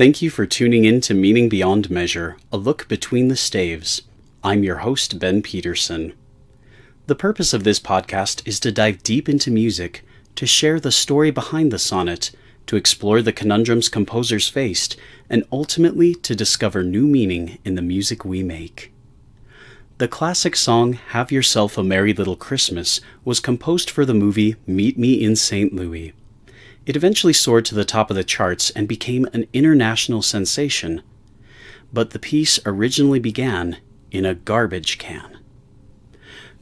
Thank you for tuning in to Meaning Beyond Measure, a look between the staves. I'm your host, Ben Peterson. The purpose of this podcast is to dive deep into music, to share the story behind the sonnet, to explore the conundrums composers faced, and ultimately to discover new meaning in the music we make. The classic song Have Yourself a Merry Little Christmas was composed for the movie Meet Me in St. Louis. It eventually soared to the top of the charts and became an international sensation. But the piece originally began in a garbage can.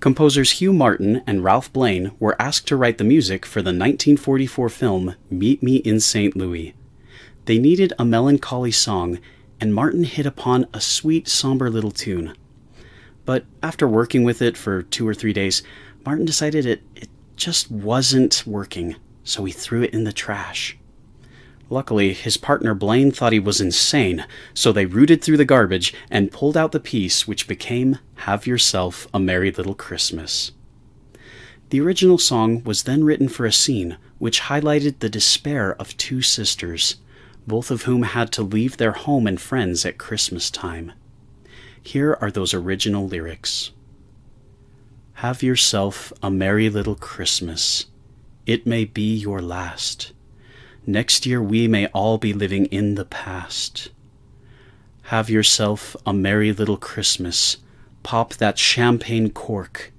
Composers Hugh Martin and Ralph Blane were asked to write the music for the 1944 film Meet Me in St. Louis. They needed a melancholy song, and Martin hit upon a sweet, somber little tune. But after working with it for two or three days, Martin decided it, it just wasn't working so he threw it in the trash. Luckily, his partner Blane thought he was insane, so they rooted through the garbage and pulled out the piece which became Have Yourself a Merry Little Christmas. The original song was then written for a scene which highlighted the despair of two sisters, both of whom had to leave their home and friends at Christmas time. Here are those original lyrics Have yourself a merry little Christmas it may be your last. Next year we may all be living in the past. Have yourself a merry little Christmas. Pop that champagne cork.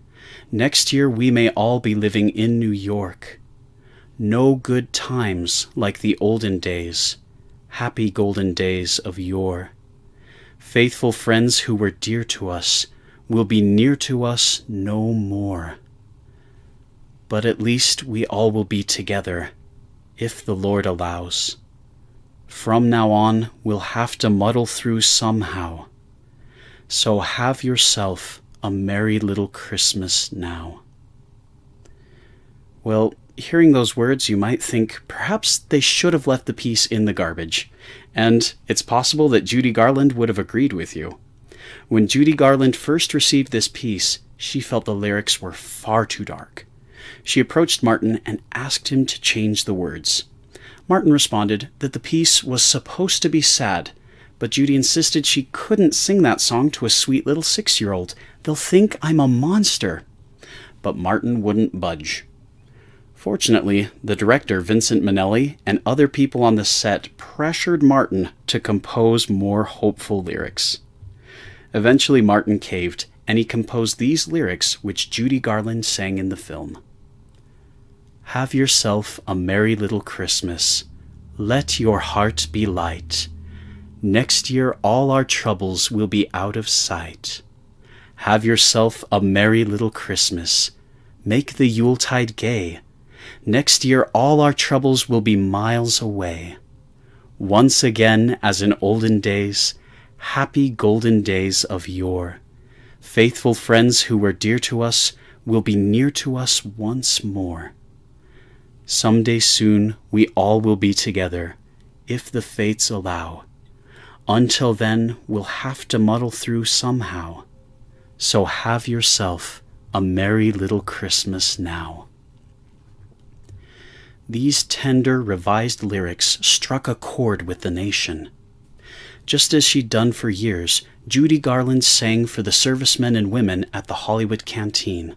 Next year we may all be living in New York. No good times like the olden days, happy golden days of yore. Faithful friends who were dear to us will be near to us no more but at least we all will be together, if the Lord allows. From now on, we'll have to muddle through somehow. So have yourself a merry little Christmas now. Well, hearing those words, you might think perhaps they should have left the piece in the garbage, and it's possible that Judy Garland would have agreed with you. When Judy Garland first received this piece, she felt the lyrics were far too dark she approached Martin and asked him to change the words. Martin responded that the piece was supposed to be sad, but Judy insisted she couldn't sing that song to a sweet little six year old. They'll think I'm a monster. But Martin wouldn't budge. Fortunately, the director, Vincent Minnelli, and other people on the set pressured Martin to compose more hopeful lyrics. Eventually, Martin caved, and he composed these lyrics which Judy Garland sang in the film. Have yourself a merry little Christmas. Let your heart be light. Next year all our troubles will be out of sight. Have yourself a merry little Christmas. Make the Yuletide gay. Next year all our troubles will be miles away. Once again, as in olden days, happy golden days of yore. Faithful friends who were dear to us will be near to us once more. Some day soon we all will be together, if the fates allow. Until then, we'll have to muddle through somehow. So have yourself a merry little Christmas now. These tender, revised lyrics struck a chord with the nation. Just as she'd done for years, Judy Garland sang for the servicemen and women at the Hollywood Canteen.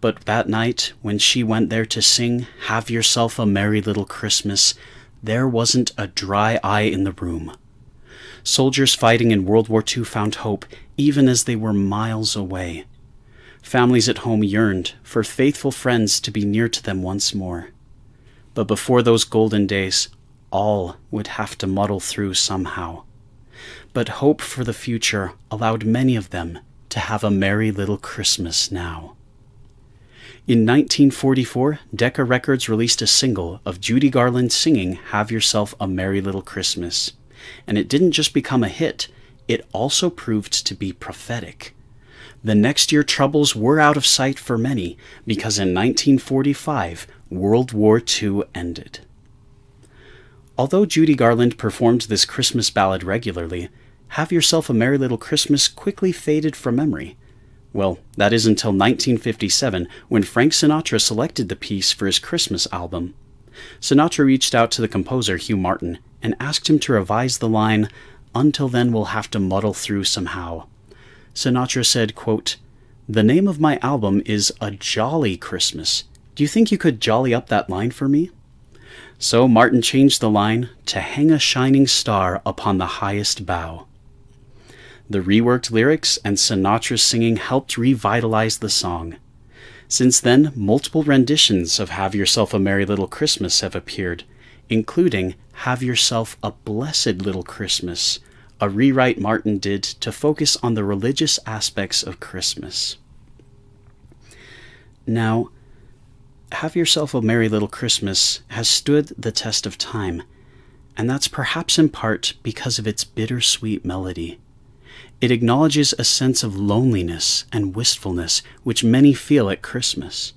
But that night, when she went there to sing Have Yourself a Merry Little Christmas, there wasn't a dry eye in the room. Soldiers fighting in World War II found hope even as they were miles away. Families at home yearned for faithful friends to be near to them once more. But before those golden days, all would have to muddle through somehow. But hope for the future allowed many of them to have a merry little Christmas now. In 1944, Decca Records released a single of Judy Garland singing Have Yourself a Merry Little Christmas. And it didn't just become a hit, it also proved to be prophetic. The next year, troubles were out of sight for many because in 1945, World War II ended. Although Judy Garland performed this Christmas ballad regularly, Have Yourself a Merry Little Christmas quickly faded from memory. Well, that is until 1957 when Frank Sinatra selected the piece for his Christmas album. Sinatra reached out to the composer Hugh Martin and asked him to revise the line, Until then we'll have to muddle through somehow. Sinatra said, quote, The name of my album is A Jolly Christmas. Do you think you could jolly up that line for me? So Martin changed the line to Hang a Shining Star Upon the Highest Bough. The reworked lyrics and Sinatra's singing helped revitalize the song. Since then, multiple renditions of Have Yourself a Merry Little Christmas have appeared, including Have Yourself a Blessed Little Christmas, a rewrite Martin did to focus on the religious aspects of Christmas. Now, Have Yourself a Merry Little Christmas has stood the test of time, and that's perhaps in part because of its bittersweet melody. It acknowledges a sense of loneliness and wistfulness which many feel at Christmas.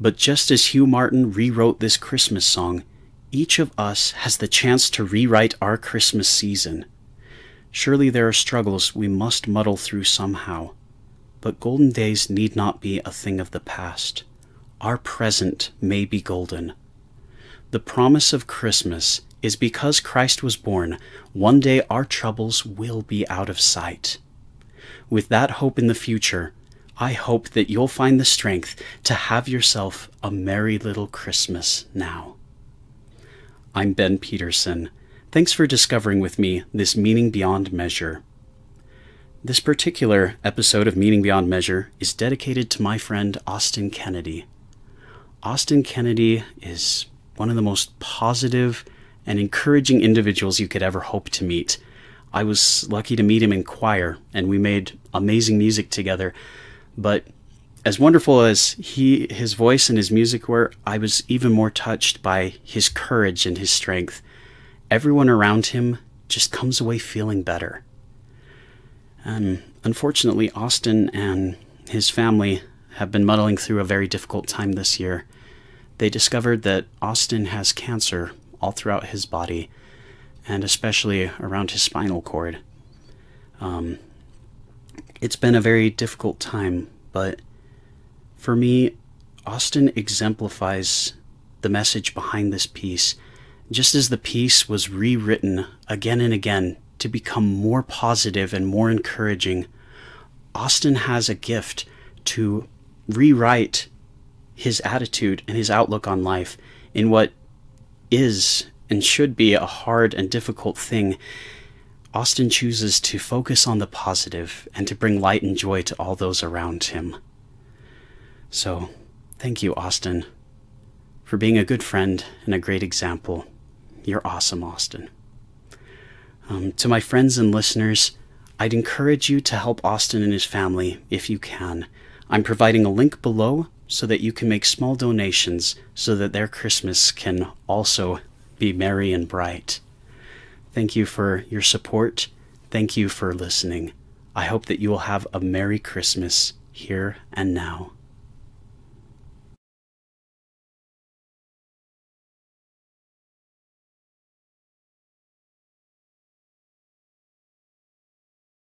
But just as Hugh Martin rewrote this Christmas song, each of us has the chance to rewrite our Christmas season. Surely there are struggles we must muddle through somehow. But golden days need not be a thing of the past. Our present may be golden. The promise of Christmas is because Christ was born, one day our troubles will be out of sight. With that hope in the future, I hope that you'll find the strength to have yourself a merry little Christmas now. I'm Ben Peterson. Thanks for discovering with me this Meaning Beyond Measure. This particular episode of Meaning Beyond Measure is dedicated to my friend Austin Kennedy. Austin Kennedy is one of the most positive and encouraging individuals you could ever hope to meet. I was lucky to meet him in choir, and we made amazing music together. But as wonderful as he, his voice and his music were, I was even more touched by his courage and his strength. Everyone around him just comes away feeling better. And unfortunately, Austin and his family have been muddling through a very difficult time this year. They discovered that Austin has cancer all throughout his body, and especially around his spinal cord. Um, it's been a very difficult time, but for me, Austin exemplifies the message behind this piece, just as the piece was rewritten again and again to become more positive and more encouraging. Austin has a gift to rewrite his attitude and his outlook on life in what is and should be a hard and difficult thing, Austin chooses to focus on the positive and to bring light and joy to all those around him. So, thank you, Austin, for being a good friend and a great example. You're awesome, Austin. Um, to my friends and listeners, I'd encourage you to help Austin and his family if you can. I'm providing a link below so that you can make small donations so that their Christmas can also be merry and bright. Thank you for your support. Thank you for listening. I hope that you will have a Merry Christmas here and now.